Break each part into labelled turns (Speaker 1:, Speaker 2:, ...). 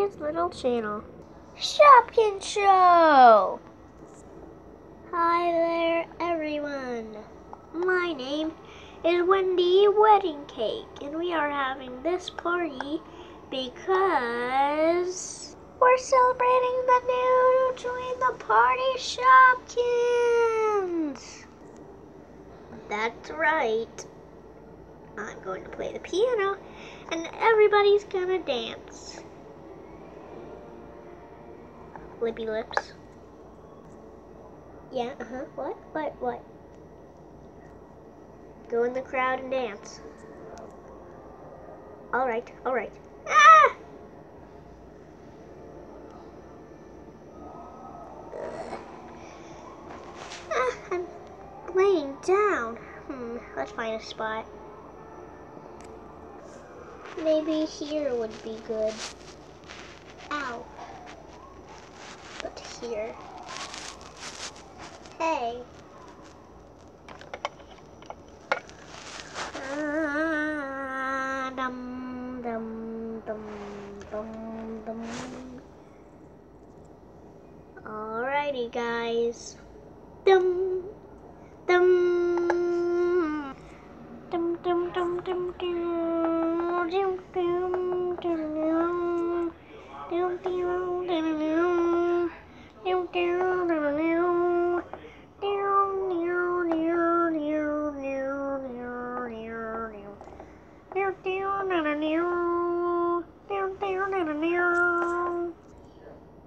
Speaker 1: his little channel. Shopkin Show! Hi there, everyone. My name is Wendy Wedding Cake, and we are having this party because we're celebrating the new Join the Party Shopkins. That's right. I'm going to play the piano, and everybody's gonna dance. Lippy lips. Yeah, uh huh. What? What? What? Go in the crowd and dance. Alright, alright. Ah! Ah, I'm laying down. Hmm, let's find a spot. Maybe here would be good. Here. Hey. Dum, dum, dum, dum, dum. Alrighty, guys. Dum,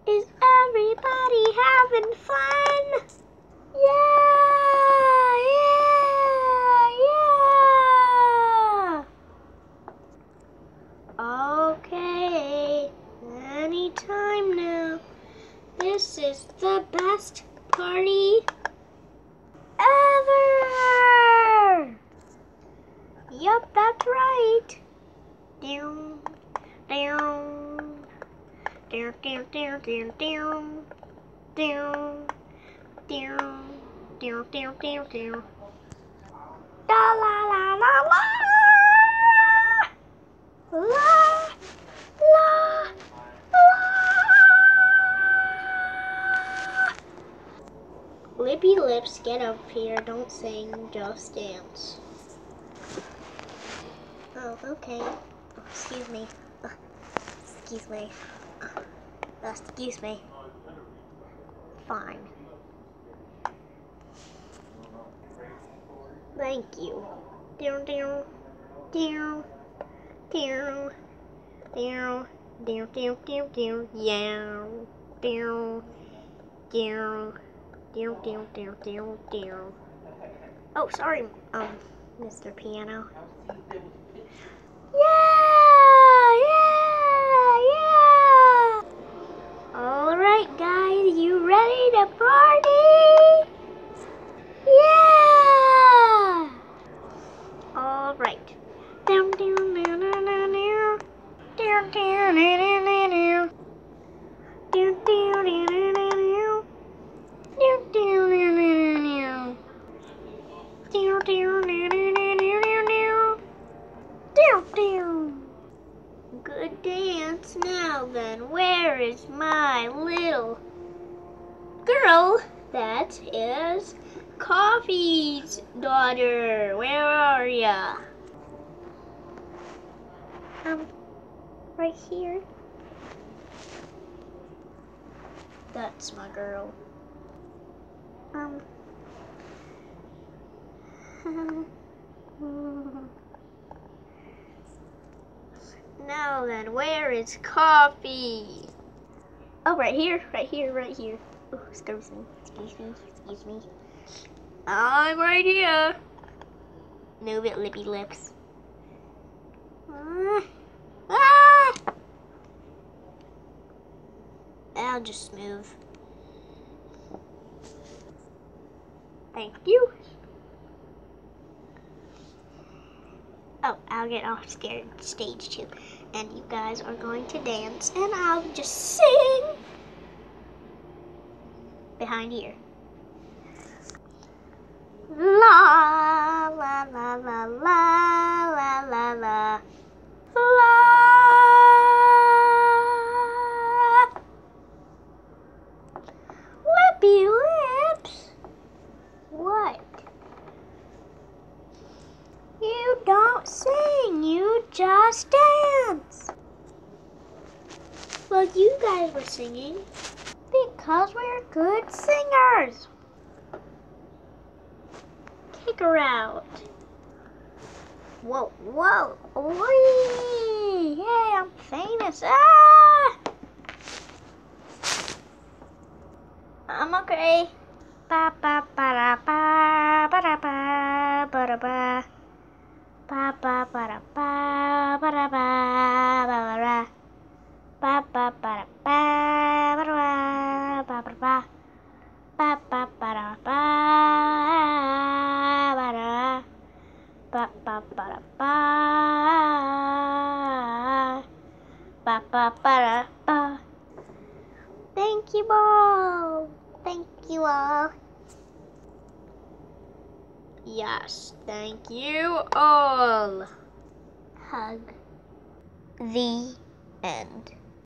Speaker 1: is everybody having fun? Yeah, yeah, yeah. Okay, anytime now. This is the best party ever. Yup, that's right. Down, down, down, down, down, down, down, down, down, down, down, down, down. La. Lips, get up here. Don't sing, just dance. Oh, okay. Oh, excuse me. Uh, excuse me. Uh, excuse me. Fine. Thank you. Down, down, down, down, down, down, down, down, down, yeah, down, down, down, down, down, down, down. Oh, sorry, um, Mr. Piano. Yeah, yeah, yeah. All right, guys, you ready to party? Yeah. All right. Down, down, down, down, down, down. Down, down, down, down, down, down. Down, down, down, down, down, down. Down, down, down, down, down. Down, down, down, down, down, down, down, down. Down, down. Good dance. Now then, where is my little girl? That is Coffee's daughter. Where are ya? Um, right here. That's my girl. Um. Then, where is coffee? Oh, right here, right here, right here. Oh, excuse me, excuse me, excuse me. I'm right here. Move it, lippy lips. Ah! ah! I'll just move. Thank you. Oh, I'll get off stage too. And you guys are going to dance, and I'll just sing behind here. La la la la la la la la while you guys were singing. Because we're good singers. Kick her out. Whoa, whoa, wee! Yay, I'm famous. Ah! I'm okay. Ba ba ba da ba ba da ba ba da ba. Ba ba ba da ba ba da ba ba Ba ba ba da ba. Ba ba ba da ba. Thank you all. Thank you all. Yes, thank you all. Hug. The end.